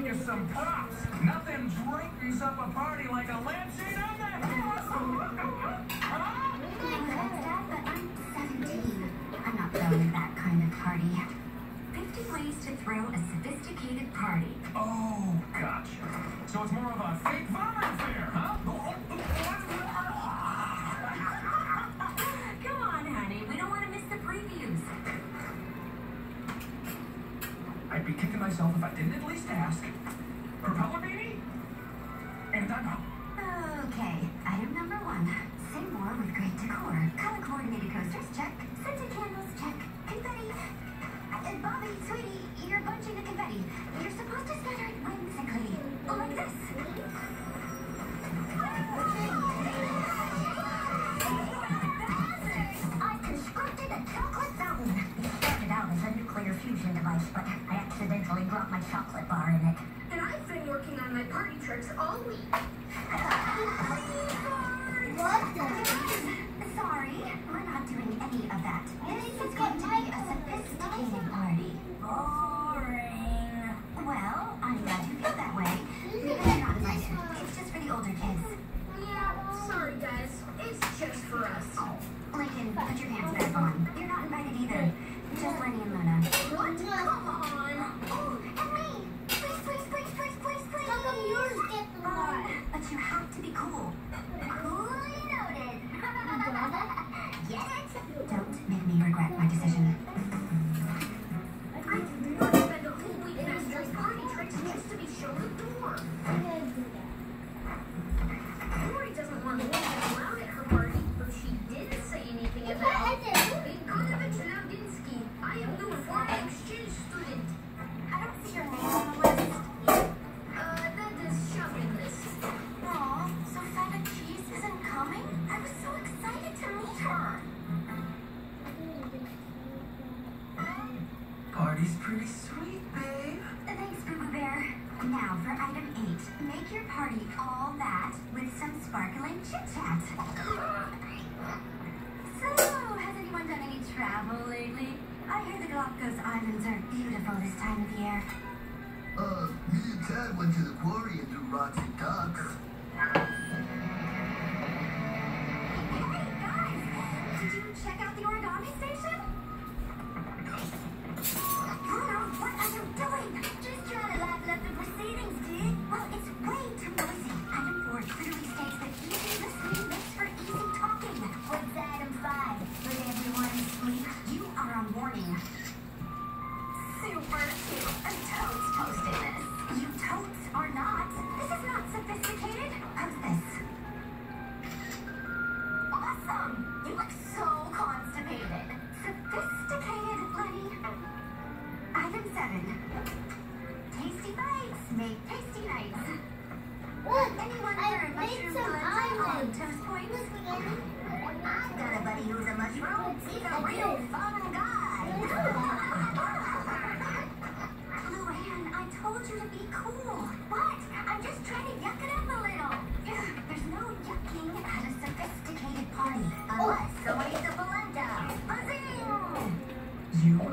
brought you some props. Nothing brightens up a party like a lampshade on the huh? Dad, but I'm 17. I'm not throwing that kind of party. 50 ways to throw a sophisticated party. Oh, gotcha. So it's more of a fake vomit affair, huh? I'd be kicking myself if I didn't at least ask. Propeller baby? And I'm out. Okay, item number one. Seymour with great decor. Color coordinated coasters, check. Scented candles, check. Confetti. Uh, Bobby, sweetie, you're bunching the confetti. You're supposed to scatter it whimsically. Like this. I've constructed a chocolate fountain. It started out as a nuclear fusion device, but I accidentally dropped my chocolate bar in it. And I've been working on my party tricks all week. What the? Sorry, we're not doing any of that. This is going to be a sophisticated party. Boring. Well, I'm glad you feel that way. Maybe they're not invited. It's just for the older kids. Yeah, sorry guys. It's just for us. Oh, Lincoln, put your pants back on. You're not invited either. Just Leni and Luna. What? Oh, you have to be cool. Party's pretty sweet, babe. Thanks, Boo Boo Bear. Now for item eight. Make your party all that with some sparkling chit chat. So, has anyone done any travel lately? I hear the Galapagos Islands are beautiful this time of year. Uh, me and Tad went to the quarry and threw rocks and ducks. Hey, guys! Did you check out the origami station? I've got a buddy who's a mushroom. He's a real fun. you